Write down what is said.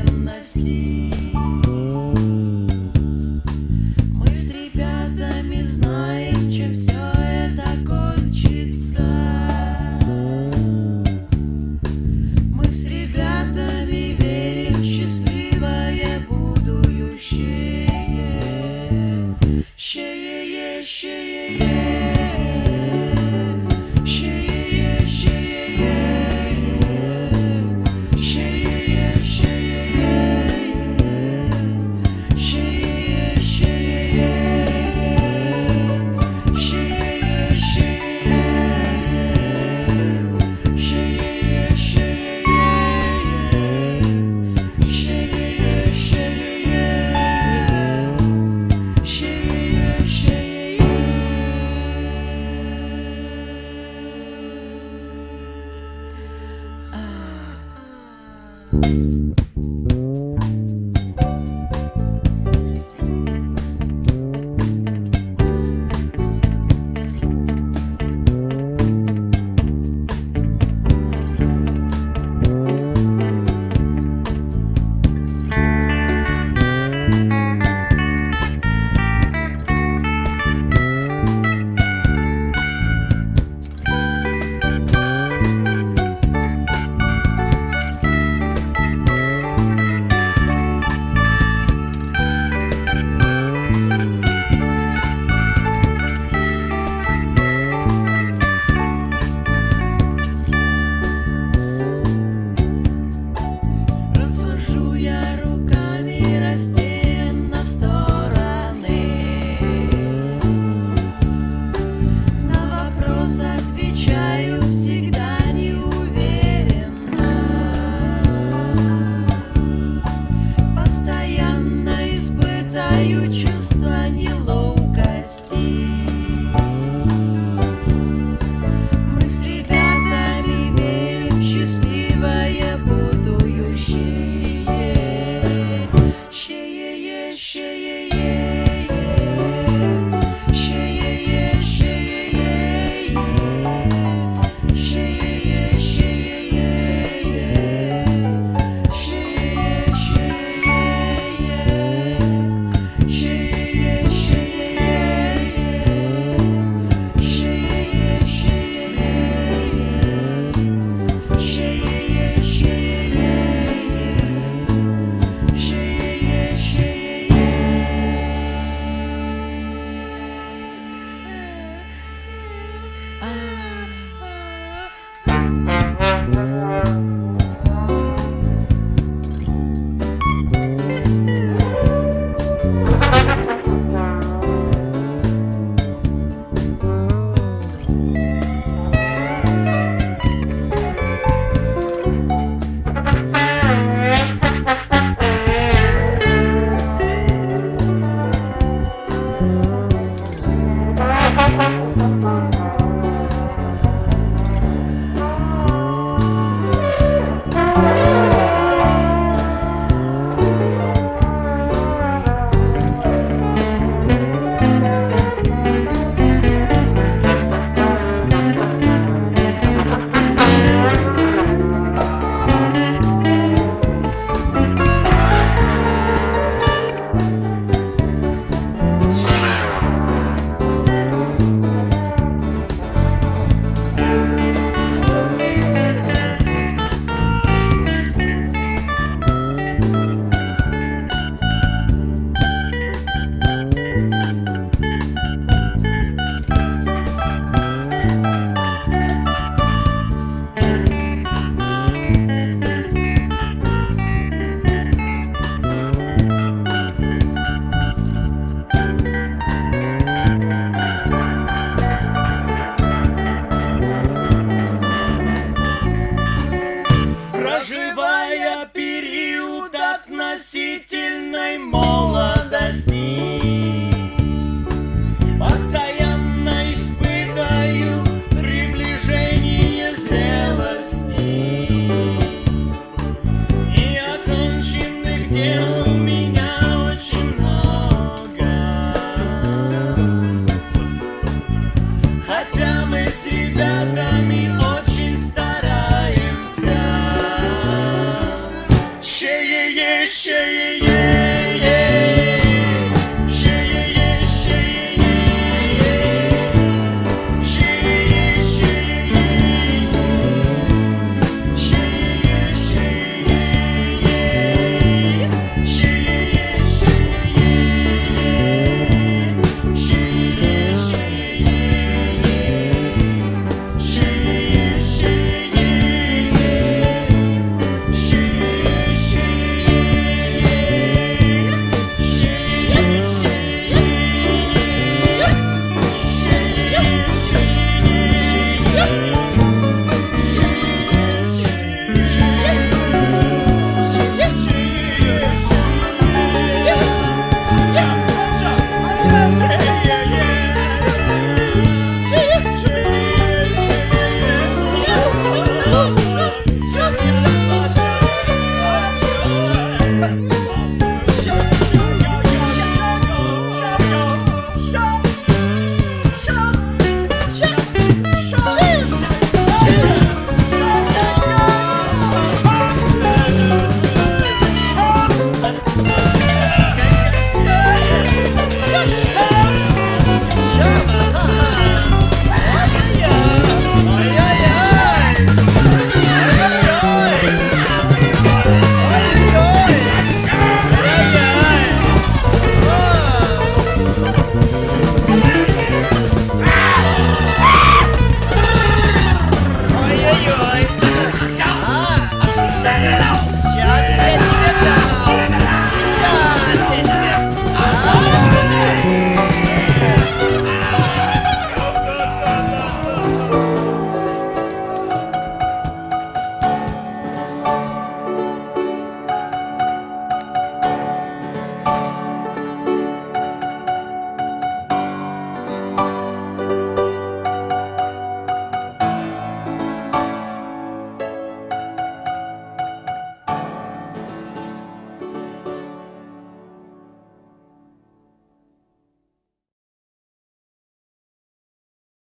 общественности. мое чувство неловкости. Мы с ребятами верим в счастливое будущее. Щее, щее.